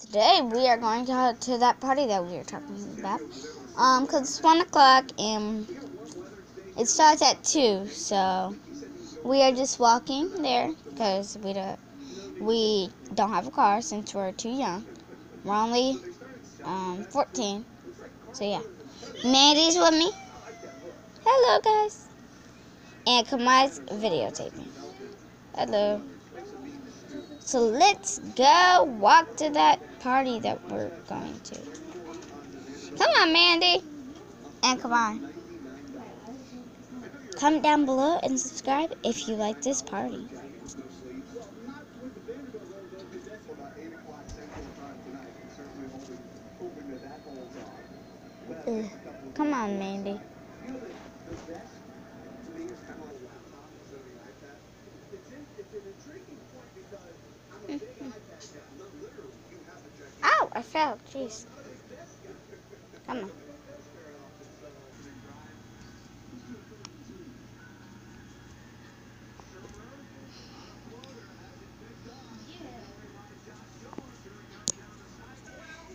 Today we are going to to that party that we were talking about. Um, cause it's one o'clock and it starts at two, so we are just walking there because we don't we don't have a car since we're too young. We're only um 14, so yeah. Mandy's with me. Hello guys. And Kamai's videotaping. Hello. So let's go walk to that party that we're going to. Come on, Mandy. And come on. Comment down below and subscribe if you like this party. Ugh. Come on, Mandy. I fell. Jeez. Come on.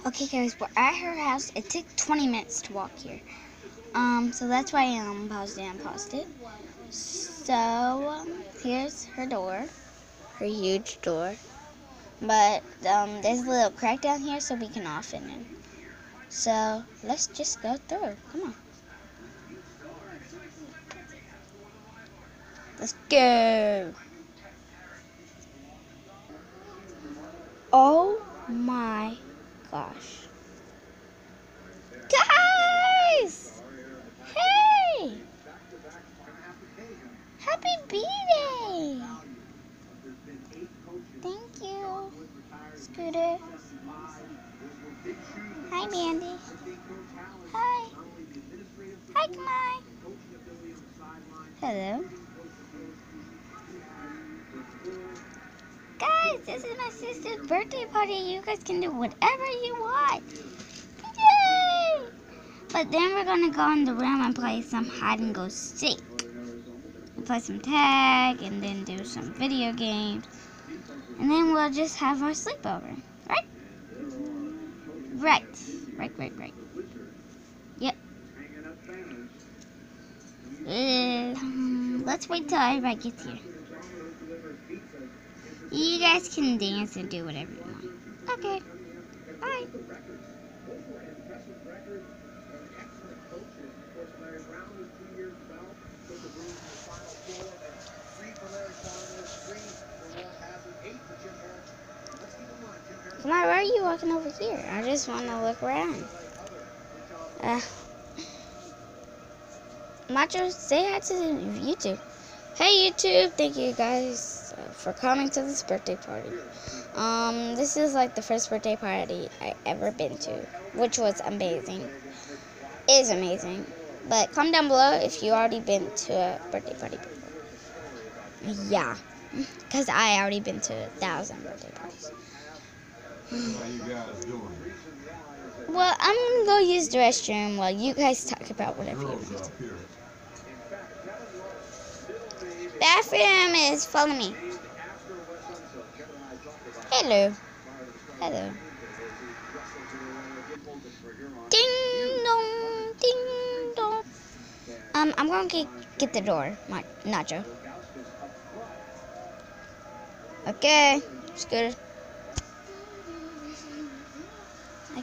Okay, guys, we're at her house. It took 20 minutes to walk here. Um, so that's why I um, paused it and paused it. So, um, here's her door. Her huge door. But um, there's a little crack down here so we can open it. So let's just go through. Come on. Let's go. Oh my gosh. Guys! Hey! Happy B-Day! Thank you, Scooter. Hi, Mandy. Hi. Hi, Kamai. Hello. Guys, this is my sister's birthday party. You guys can do whatever you want. Yay! But then we're going to go in the room and play some hide and go seek. Play some tag and then do some video games. And then we'll just have our sleepover. Right? Right. Right, right, right. Yep. Uh, let's wait till everybody gets here. You guys can dance and do whatever you want. Okay. Bye. Are you walking over here? I just want to look around. Uh, Macho, say hi to YouTube. Hey YouTube, thank you guys uh, for coming to this birthday party. Um, this is like the first birthday party I ever been to, which was amazing. Is amazing. But comment down below if you already been to a birthday party before. Yeah, because I already been to a thousand birthday parties. How you guys doing? Well, I'm gonna go use the restroom while you guys talk about whatever you want. Bathroom is follow me. Hello. Hello. Ding dong, ding dong. Um, I'm gonna get, get the door, my Nacho. Okay, Scooter.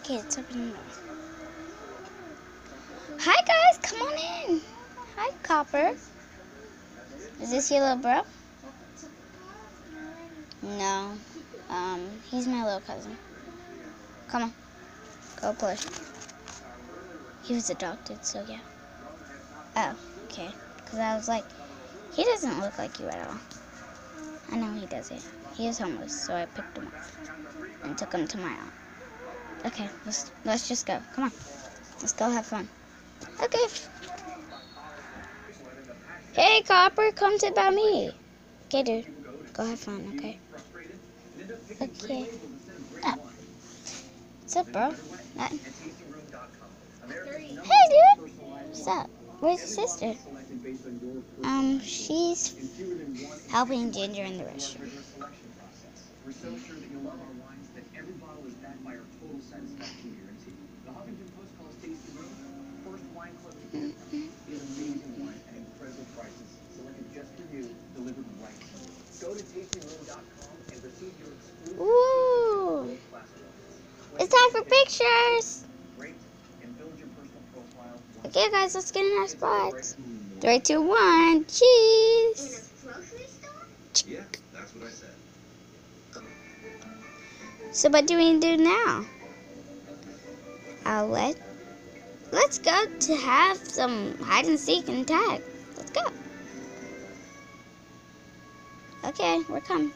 Okay, open. Hi guys, come on in. Hi, Copper. Is this your little bro? No. Um, he's my little cousin. Come on. Go play. He was adopted, so yeah. Oh, okay. Because I was like, he doesn't look like you at all. I know he doesn't. He is homeless, so I picked him up and took him to my aunt. Okay, let's let's just go. Come on. Let's go have fun. Okay. Hey, Copper, come sit by me. Okay, dude. Go have fun, okay? Okay. Oh. What's up, bro? Hey, dude. What's up? Where's your sister? Um, she's helping Ginger in the restroom. It's time for pictures. Okay, guys, let's get in our spots. Three, two, one, cheese. In the grocery store? Yeah, that's what I said. So what do we do now? I'll let. Let's go to have some hide and seek and tag. Let's go. Okay, we're coming.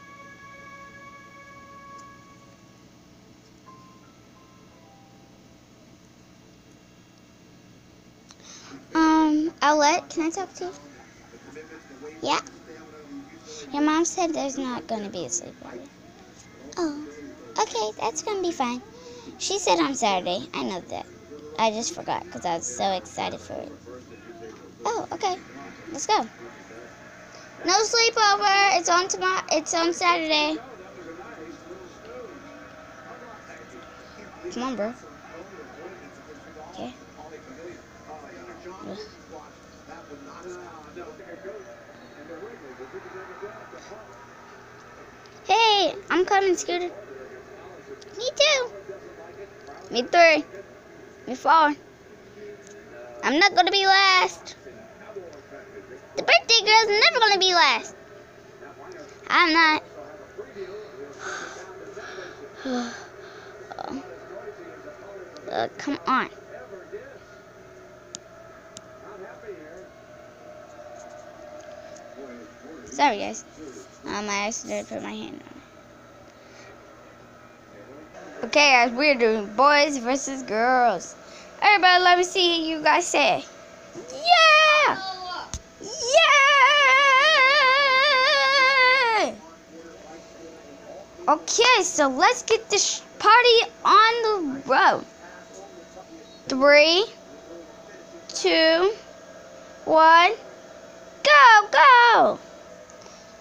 Owlette, can I talk to you? Yeah? Your mom said there's not going to be a sleepover. Oh, okay, that's going to be fine. She said on Saturday. I know that. I just forgot because I was so excited for it. Oh, okay. Let's go. No sleepover. It's on tomorrow. It's on Saturday. Come on, bro. Okay. Ugh. Hey, I'm coming, Scooter. Me too. Me three. Me four. I'm not gonna be last. The birthday girl's never gonna be last. I'm not. Uh, come on. Sorry, guys. Um, I accidentally put my hand on it. Okay, guys, we're doing boys versus girls. Everybody, let me see what you guys say. Yeah! Yeah! Okay, so let's get this party on the road. Three, two, one, go, go!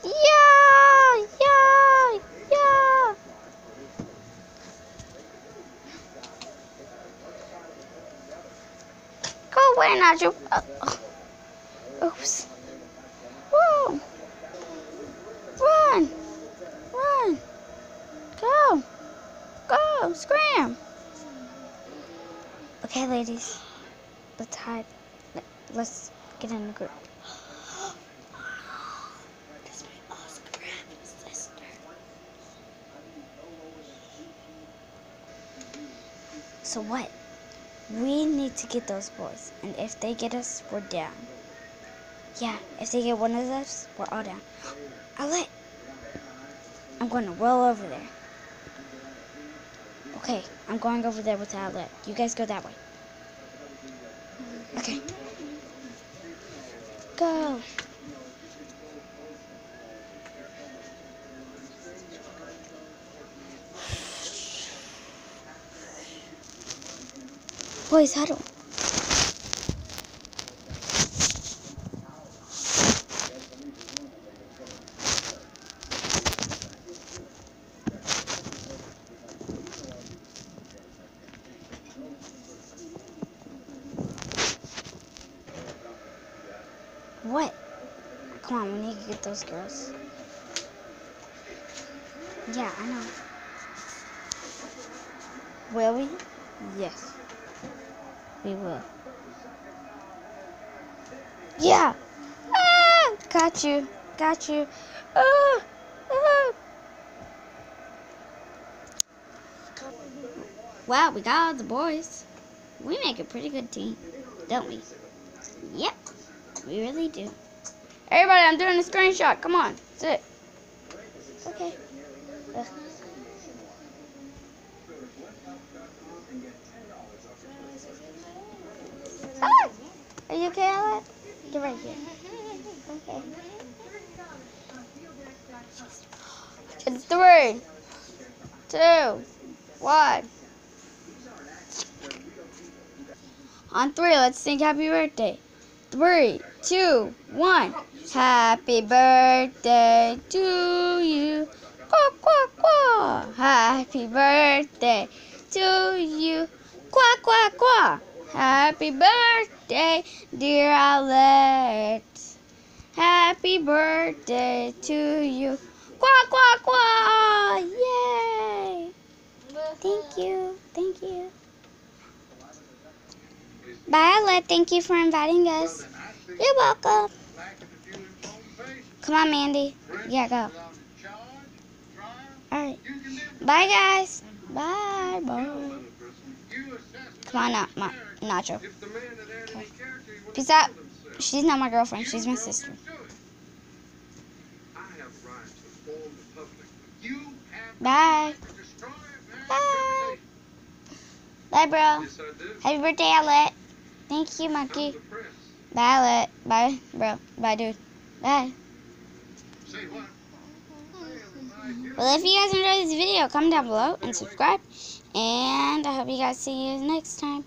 Yeah, yeah, yeah. Go away, Nigel. Uh, oops. Whoa. Run. Run. Go. Go. Scram. Okay, ladies. Let's hide. Let- Let's get in the group. This my awesome sister. So what? We need to get those boys, and if they get us, we're down. Yeah, if they get one of us, we're all down. I'll let. I'm going to roll over there. Okay, I'm going over there with Owlette. You guys go that way. Okay. Go. Boys, huddle. What? Come on, we need to get those girls. Yeah, I know. Will we? Yes. We will. Yeah! Ah! Got you. Got you. Ah! Ah! Wow, we got all the boys. We make a pretty good team, don't we? Yep, we really do. Everybody, I'm doing a screenshot. Come on, sit. Okay. Ugh. Ah! Are you okay, Alex? Get right here. Okay. It's three, two, one. On three, let's sing happy birthday. Three, two, one. Happy birthday to you. Quack, quack, quack. Happy birthday to you. Quack, quack, quack. Happy birthday, dear Alex. Happy birthday to you. Quack, quack, quack. Yay. Thank you. Thank you. Bye, Alex. Thank you for inviting us. You're welcome. Come on, Mandy. Yeah, go. Alright. Bye, guys. Bye. Bye. Come on, not, ma- Nacho. Peace out. She's not my girlfriend. She's my sister. Bye. Bye. Bye, bro. Happy birthday, Owlet. Thank you, monkey. Bye, Owlet. Bye, bro. Bye, dude. Bye. Well, if you guys enjoyed this video, comment down below and subscribe. And I hope you guys see you next time.